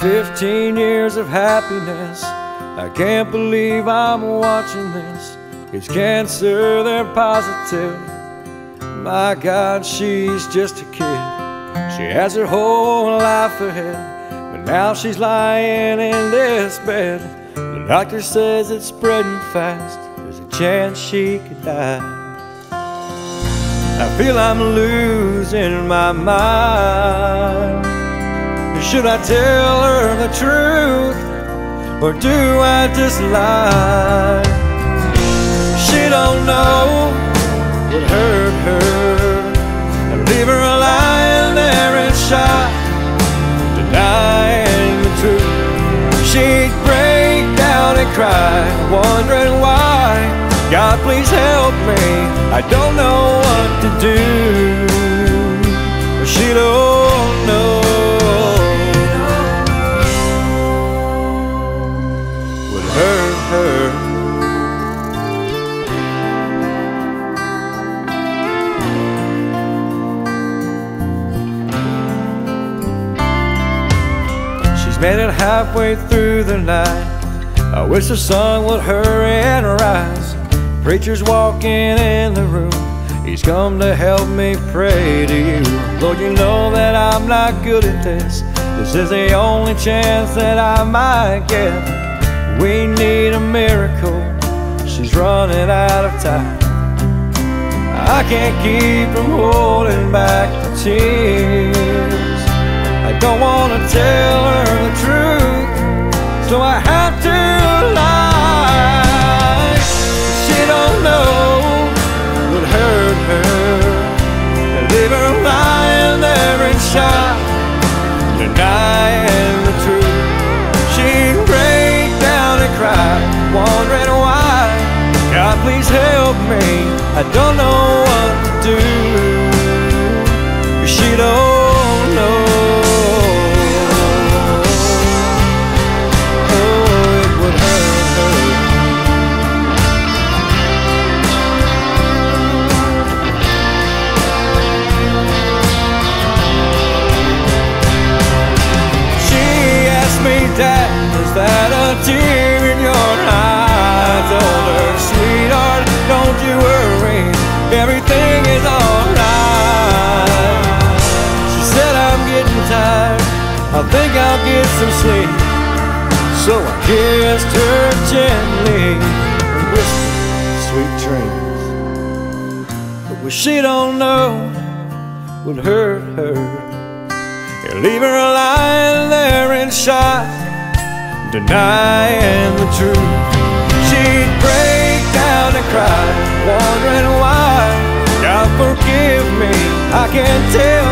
15 years of happiness. I can't believe I'm watching this. It's cancer, they're positive. My God, she's just a kid. She has her whole life ahead. But now she's lying in this bed. The doctor says it's spreading fast. There's a chance she could die. I feel I'm losing my mind. Should I tell her the truth? Or do I just lie? She don't know what hurt her And leave her lying there in shock Denying the truth She'd break down and cry Wondering why God please help me I don't know made it halfway through the night. I wish the sun would hurry and rise. Preacher's walking in the room. He's come to help me pray to you. Lord, you know that I'm not good at this. This is the only chance that I might get. We need a miracle. She's running out of time. I can't keep from holding back the tears. I don't want to tell so I have to lie. She don't know what hurt her, and leave her lying there in shock, denying the truth. She'd break down and cry, wondering why. God, please help me. I don't know what to do. She don't Dad, is that a tear in your eye? I oh, her, sweetheart, don't you worry, everything is alright. She said, I'm getting tired, I think I'll get some sleep. So I kissed her gently and whispered sweet dreams. But what she don't know would hurt her. You leave her lying there in shock, denying the truth. She'd break down and cry, wondering why. God forgive me, I can't tell